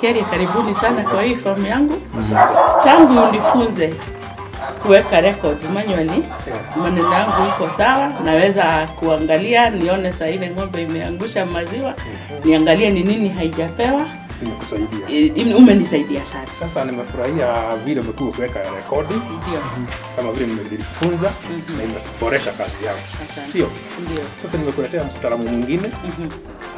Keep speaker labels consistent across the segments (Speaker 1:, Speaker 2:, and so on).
Speaker 1: Keri, karibuni sana kwa hii fomu yangu. Tangu unifunze kuweka records manually, maneno yangu iko sawa, naweza kuangalia nione saa ile ng'ombe imeangusha maziwa, niangalie ni nini haijapewa.
Speaker 2: Imekusaidia.
Speaker 1: I- Umenisaidia sana.
Speaker 2: Sasa nimefurahia vile umekuwa ukiweka rekodi
Speaker 1: Ndio,
Speaker 2: kama vile nimelifunza na imeboresha kazi yangu, sio?
Speaker 1: Ndio.
Speaker 2: Sasa nimekuletea mtaalamu mwingine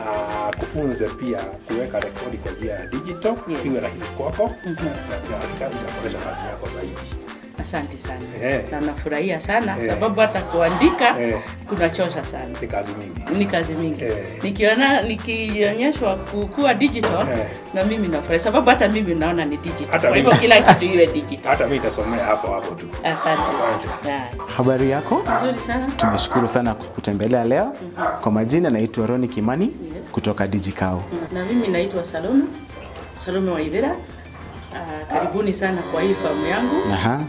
Speaker 2: ah, kufunze pia kuweka rekodi kwa njia ya digital
Speaker 1: Yes.
Speaker 2: iwe rahisi kwako na pia itaboresha kazi yako zaidi.
Speaker 1: Asante sana
Speaker 2: yeah.
Speaker 1: na nafurahia sana
Speaker 2: yeah.
Speaker 1: sababu hata kuandika
Speaker 2: kuna
Speaker 1: kunachosha sana.
Speaker 2: Ni kazi mingi.
Speaker 1: ni kazi mingi
Speaker 2: Yeah.
Speaker 1: nikiona nikionyeshwa kukuwa digital
Speaker 2: yeah.
Speaker 1: na mimi nafurahi sababu hata mimi naona ni digital
Speaker 2: Hata
Speaker 1: kwa hivyo kila kitu iwe digital
Speaker 2: Hata mimi nitasomea hapo hapo tu.
Speaker 1: asante
Speaker 2: Asante.
Speaker 1: Yeah.
Speaker 3: Habari yako?
Speaker 1: nzuri sana
Speaker 3: Tumeshukuru sana kukutembelea leo. mm -hmm. Kwa majina naitwa Roni Kimani kutoka Digicao mm -hmm.
Speaker 1: na mimi naitwa Salome Salome Waivera. uh, karibuni sana kwa hii famu yangu
Speaker 3: Aha.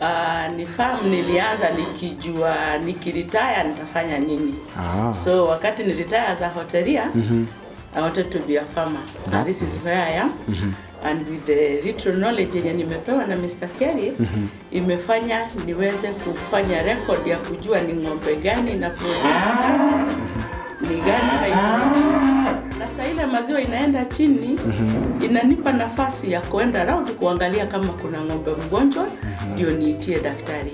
Speaker 1: Uh, ni famu nilianza nikijua nikiritaya nitafanya nini
Speaker 3: Ah.
Speaker 1: so wakati niritaya za hotelia mm -hmm. I wanted to be a farmer and
Speaker 3: That's
Speaker 1: this is where I am Mm -hmm. and with the little knowledge yenye nimepewa na Mr. Kerry imefanya niweze kufanya record ya kujua ni ng'ombe gani na produce ni gani ile maziwa inaenda chini inanipa nafasi ya kuenda raundi kuangalia kama kuna ng'ombe mgonjwa ndio mm -hmm. niitie daktari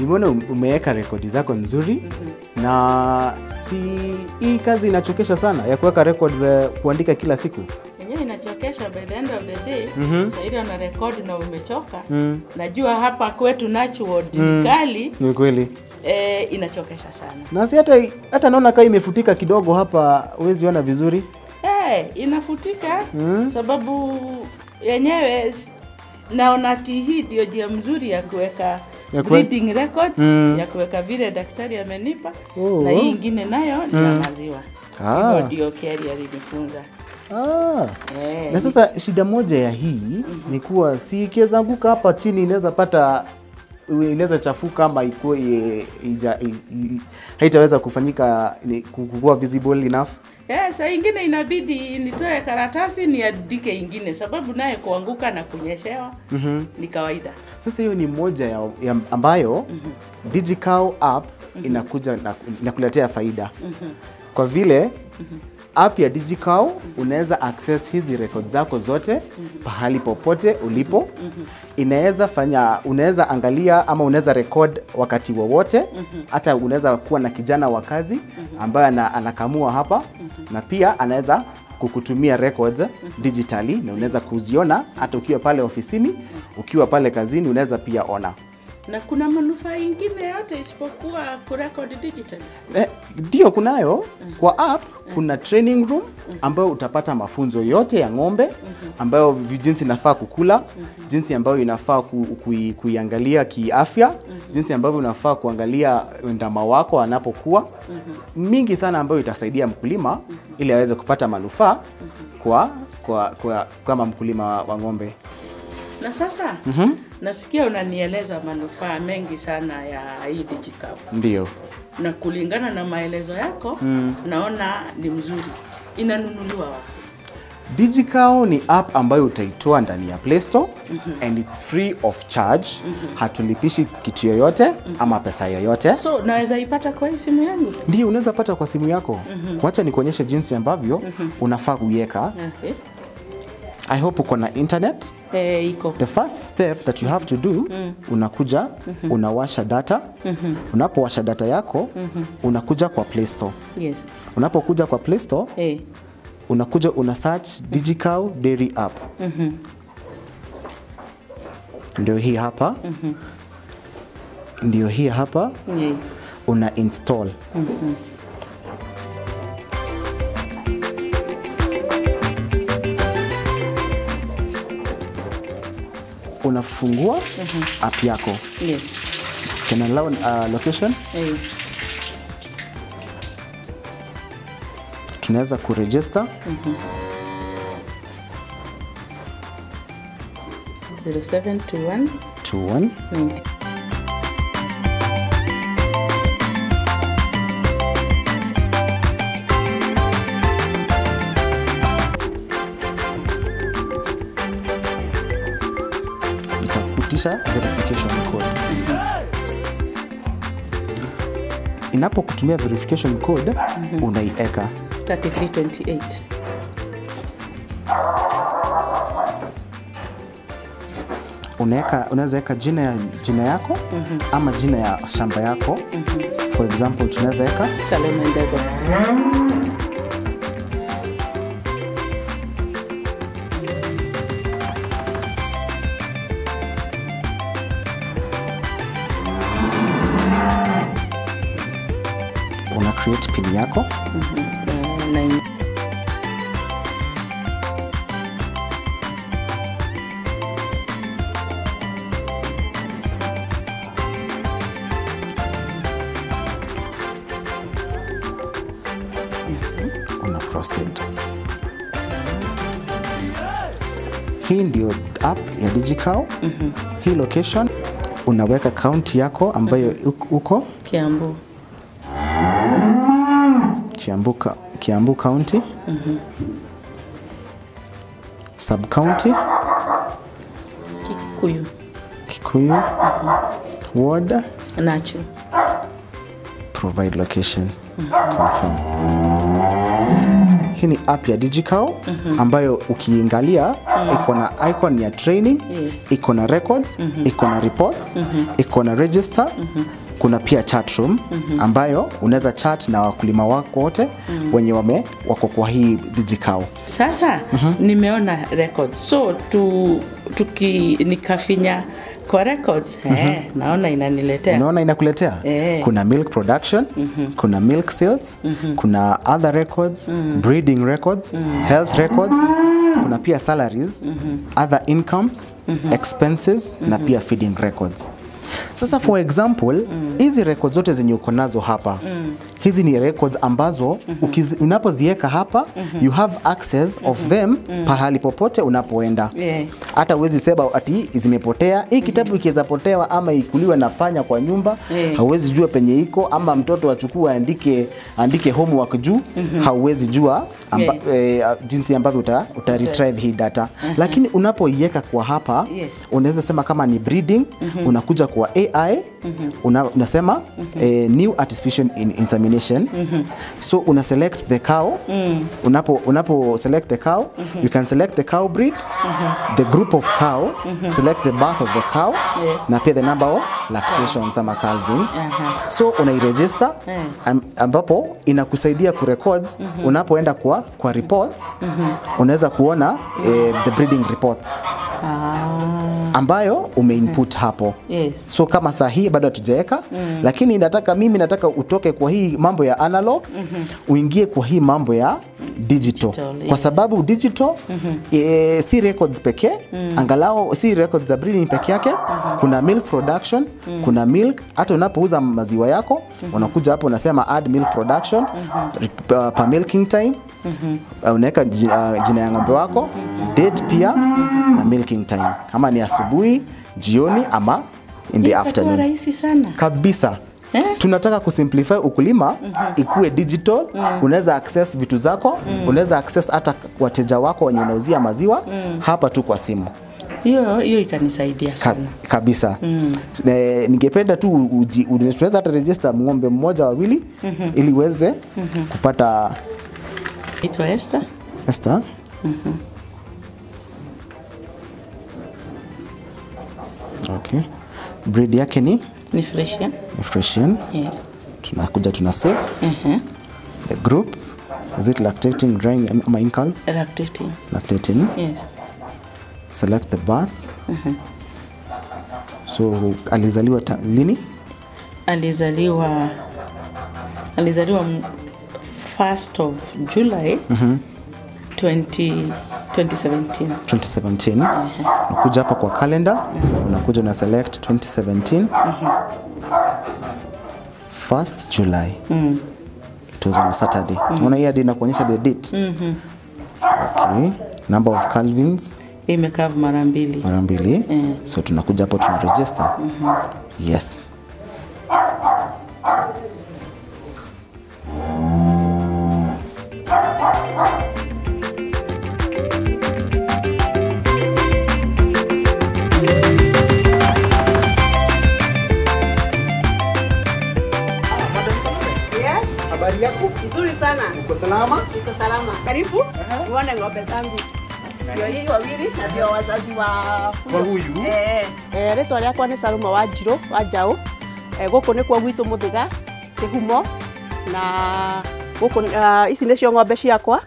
Speaker 3: Nimeona um- umeweka rekodi zako nzuri mm -hmm. na si hii kazi inachokesha sana ya kuweka records za kuandika kila siku.
Speaker 1: yenyewe inachokesha by the end of the day
Speaker 3: mm
Speaker 1: -hmm. ile ana rekodi na umechoka
Speaker 3: Mm.
Speaker 1: najua hapa kwetu natural ni kali
Speaker 3: Ni kweli.
Speaker 1: e, inachokesha sana
Speaker 3: Na si hata hata naona kama imefutika kidogo hapa, huwezi ona vizuri.
Speaker 1: Eh, inafutika sababu yenyewe naona ti hii ndio njia mzuri ya kuweka breeding records
Speaker 3: Mm.
Speaker 1: ya kuweka vile daktari amenipa
Speaker 3: Oh.
Speaker 1: na hii ingine nayo ni ya maziwa
Speaker 3: Ah.
Speaker 1: hivyo ndio Keri alinifunza
Speaker 3: Ah.
Speaker 1: eh,
Speaker 3: Na sasa shida moja ya hii mm -hmm. ni kuwa si ikiweza anguka hapa chini inaweza pata inaweza chafuka ama ikuwe haitaweza kufanyika kukua kukuwa visible enough.
Speaker 1: Eh, saa ingine inabidi nitoe karatasi niandike ingine, sababu naye kuanguka na kunyeshewa ni kawaida.
Speaker 3: Sasa hiyo ni moja ya, ya ambayo mm -hmm. Digicow app mm -hmm. inakuja na kuletea faida kwa vile app ya Digicow unaweza access hizi record zako zote pahali popote ulipo. Inaweza fanya, unaweza angalia ama unaweza record wakati wowote. Hata unaweza kuwa na kijana wa kazi ambaye anakamua hapa na pia anaweza kukutumia records digitally na unaweza kuziona hata ukiwa pale ofisini, ukiwa pale kazini unaweza pia ona.
Speaker 1: Na kuna manufaa ingine yote isipokuwa kurekodi digital.
Speaker 3: Eh, Ndio kunayo kwa app kuna training room ambayo utapata mafunzo yote ya ng'ombe ambayo jinsi inafaa kukula, jinsi ambayo inafaa ku, kui, kuiangalia kiafya, jinsi ambavyo unafaa kuangalia ndama wako anapokuwa, mingi sana ambayo itasaidia mkulima ili aweze kupata manufaa kwa, kwa, kwa kama mkulima wa ng'ombe.
Speaker 1: Na sasa mm -hmm. nasikia unanieleza manufaa mengi sana ya hii digital,
Speaker 3: Ndio.
Speaker 1: na kulingana na maelezo yako mm. naona ni mzuri. Inanunuliwa wapi?
Speaker 3: Digical ni app ambayo utaitoa ndani ya Play Store and it's free of charge. Mm -hmm. Hatulipishi kitu yoyote mm -hmm. ama pesa yoyote.
Speaker 1: So naweza ipata kwa hii simu yangu?
Speaker 3: Ndio unaweza pata kwa simu yako. Mm -hmm. Wacha nikuonyeshe jinsi ambavyo mm -hmm. unafaa kuiweka.
Speaker 1: Okay.
Speaker 3: I hope uko na internet.
Speaker 1: Eh, iko
Speaker 3: The first step that you have to do mm. unakuja mm -hmm. unawasha data. mm -hmm. Unapowasha data yako mm -hmm. unakuja kwa Play Store.
Speaker 1: yes.
Speaker 3: Unapokuja kwa Play Store
Speaker 1: Eh.
Speaker 3: unakuja una search Digicow Dairy App. Mm -hmm. Ndio hii hapa. Mm -hmm. Ndio hii hapa
Speaker 1: Yeah.
Speaker 3: una install. unafungua mm -hmm. app yako
Speaker 1: yes.
Speaker 3: Can allow uh, location
Speaker 1: hey.
Speaker 3: Tunaweza kuregister
Speaker 1: mm
Speaker 3: -hmm. 0721
Speaker 1: 21
Speaker 3: 90 verification code. Inapokutumia verification code mm -hmm. unaieka
Speaker 1: 3328
Speaker 3: unaweka unaweza weka jina ya jina yako mm -hmm. ama jina ya shamba yako mm -hmm. for example tunaweza weka
Speaker 1: Salome Ndego.
Speaker 3: Pin yako.
Speaker 1: Eh, na in-
Speaker 3: proceed. Hii ndio app ya digicow. Hii location unaweka kaunti yako ambayo mm -hmm. uko.
Speaker 1: Kiambu.
Speaker 3: Kiambu, Kiambu County mm -hmm. sub county
Speaker 1: Kikuyu.
Speaker 3: Kikuyu mm -hmm. ward
Speaker 1: Nacho.
Speaker 3: provide location mm -hmm. confirm. Hii ni app ya Digicow ambayo ukiingalia mm -hmm. iko na icon ya training,
Speaker 1: Yes.
Speaker 3: iko na records, mm -hmm. iko na reports, mm -hmm. iko na register, kuna pia chat room mm -hmm. ambayo unaweza chat na wakulima wako wote mm -hmm. wenye wame wako kwa hii digital.
Speaker 1: Sasa mm -hmm. nimeona records so tu, tuki nikafinya kwa records mm -hmm. eh, naona inaniletea
Speaker 3: unaona inakuletea
Speaker 1: Eh.
Speaker 3: kuna milk production mm -hmm. kuna milk sales mm -hmm. kuna other records mm -hmm. breeding records mm -hmm. health records kuna pia salaries mm -hmm. other incomes mm -hmm. expenses mm -hmm. na pia feeding records sasa for example hizi records zote zenye uko nazo hapa mm. hizi ni records ambazo mm -hmm. unapoziweka hapa mm -hmm. you have access of them mm -hmm. pahali popote unapoenda
Speaker 1: Yeah.
Speaker 3: hata uwezi sema ati zimepotea hii kitabu mm -hmm. ikiweza potewa ama ikuliwe na panya kwa nyumba
Speaker 1: yeah.
Speaker 3: hauwezi jua penye iko ama mtoto achukue andike andike homework juu mm -hmm. hauwezi jua amba, yeah. eh, jinsi ambavyo uta, uta retrieve hii data lakini unapoiweka kwa hapa
Speaker 1: Yes.
Speaker 3: unaweza sema kama ni breeding mm -hmm. unakuja kwa AI una, unasema mm -hmm. eh, new artificial in insemination mm -hmm. so una select the cow mm. unapo unapo select the cow mm -hmm. you can select the cow breed mm -hmm. the group of cow mm -hmm. select the birth of the cow
Speaker 1: Yes.
Speaker 3: na pia the number of lactations ama uh
Speaker 1: -huh.
Speaker 3: so unairegister
Speaker 1: yeah.
Speaker 3: am- ambapo inakusaidia kurecords unapoenda kwa kwa reports mm -hmm. unaweza kuona eh, the breeding reports
Speaker 1: ah,
Speaker 3: ambayo umeinput hapo
Speaker 1: yes.
Speaker 3: so kama saa hii bado hatujaweka mm. lakini nataka mimi nataka utoke kwa hii mambo ya analog mm -hmm. uingie kwa hii mambo ya digital,
Speaker 1: Digital,
Speaker 3: kwa
Speaker 1: yes.
Speaker 3: sababu digital e, si records pekee angalau si records za breeding peke yake mm -hmm. kuna milk production mm. kuna milk hata unapouza maziwa yako mm -hmm. unakuja hapo unasema add milk production mm -hmm. uh, per milking time mm uh, unaweka uh, jina ya ng'ombe wako mm -hmm. date pia na milking time kama ni asubuhi jioni ama in the afternoon
Speaker 1: rahisi sana
Speaker 3: kabisa
Speaker 1: Eh?
Speaker 3: tunataka kusimplify ukulima mm -hmm. ikuwe digital mm -hmm. unaweza access vitu zako mm -hmm. unaweza access hata wateja wako wenye unauzia maziwa mm -hmm. hapa tu kwa simu
Speaker 1: hiyo hiyo itanisaidia
Speaker 3: Ka,
Speaker 1: sana
Speaker 3: kabisa Ne- ningependa tu tunaweza hata register ng'ombe mmoja wawili mm -hmm. ili uweze mm -hmm. kupata
Speaker 1: itwa Esther
Speaker 3: Esther okay breed yake ni
Speaker 1: ni Fresian
Speaker 3: Freshian.
Speaker 1: yes.
Speaker 3: Tunakuja tuna save
Speaker 1: Mhm.
Speaker 3: the group is it lactating drying ama incal
Speaker 1: lactating.
Speaker 3: Lactating.
Speaker 1: Yes.
Speaker 3: Select the birth so alizaliwa lini?
Speaker 1: Alizaliwa alizaliwa 1st of July 20, 2017
Speaker 3: 2017 unakuja hapa kwa calendar unakuja una select 2017 first July. It was on a Saturday. Unaona hii hadi inakuonyesha the date? Okay. Number of Calvins?
Speaker 1: Imekaa mara mbili.
Speaker 3: Mara mbili. So tunakuja hapo tuna register yes salama?
Speaker 4: Niko salama. Karibu uone ng'ombe zangu. Hii wawili na ndio wazazi wa
Speaker 2: huyu?
Speaker 4: Eh, eh, rĩtwa rĩakwa nĩ Salma wa Njirũ wa Njaũ. Eh, gũkũ nĩkuo gwitũ Mũthĩga, Kĩhumo na gũkũ ah, ici nĩcio ng'ombe ciakwa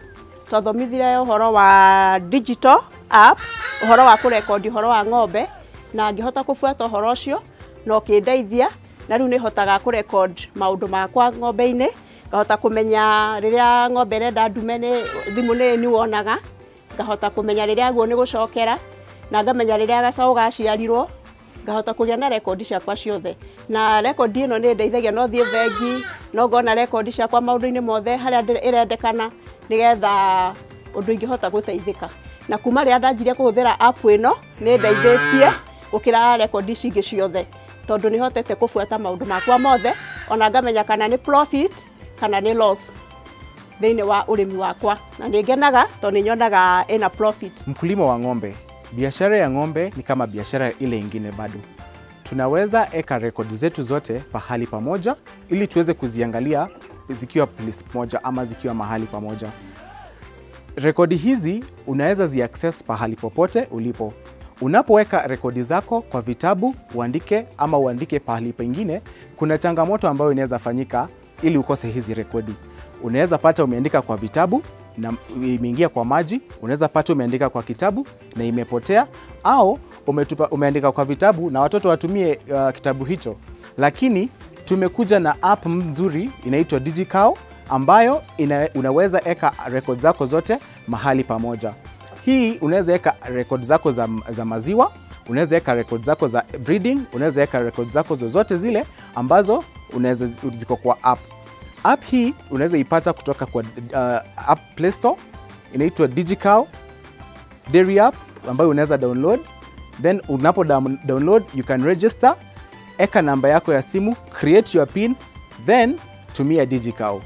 Speaker 4: twathomithire ũhoro wa digital app, ũhoro wa kũrekondi ũhoro wa ng'ombe na ngĩhota kũbuata ũhoro ũcio na ũkĩndeithia na rĩu maũndũ makwa ng'ombe-inĩ ngahota kumenya riria ng'ombe renda ndume ni thimu ni ni wonaga ngahota kumenya riria guo ni gucokera na ngamenya riria gacaũ gaciarirwo. Ngahota kũgĩa na rekondi ciakwa ciothe. Na rekondi no nĩ ndeithagia no thiĩ bengi no ngona rekondi ciakwa maũndũ-inĩ mothe harĩa ndĩ- ĩrendekana nĩgetha hota ingĩhota gũteithĩka. Na kuma rĩrĩa ndanjirie kũhũthĩra app ĩno nĩ ndeithĩtie gũkĩra rekondi ici ingĩ ciothe. Tondũ nĩ hotete kũbuata maũndũ makwa mothe ona ngamenya kana nä profit kana nä loss thĩinĩ wa urimi wakwa na nä ngenaga tondå nä nyonaga ina profit
Speaker 3: Mkulima wa ng'ombe, biashara ya ng'ombe ni kama biashara ile ingine bado. Tunaweza eka rekodi zetu zote pahali pamoja ili tuweze kuziangalia zikiwa place moja ama zikiwa mahali pamoja. Rekodi hizi unaweza ziaccess pahali popote ulipo. Unapoweka rekodi zako kwa vitabu uandike ama uandike pahali pengine, kuna changamoto ambayo inaweza fanyika ili ukose hizi rekodi. Unaweza pata umeandika kwa vitabu na imeingia kwa maji, unaweza pata umeandika kwa kitabu na imepotea, au umetupa, umeandika kwa vitabu na watoto watumie uh, kitabu hicho, lakini tumekuja na app nzuri inaitwa DigiCow ambayo ina, unaweza eka rekod zako zote mahali pamoja. Hii unaweza eka rekodi zako za, za maziwa, unaweza weka rekod zako za breeding, unaweza weka rekod zako zozote zile ambazo unaweza ziko kwa app. App hii unaweza ipata kutoka kwa uh, app Play Store, inaitwa DigiCow Dairy app ambayo unaweza download, then unapo down- download you can register, eka namba yako ya simu, create your pin, then tumia DigiCow.